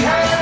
Yeah.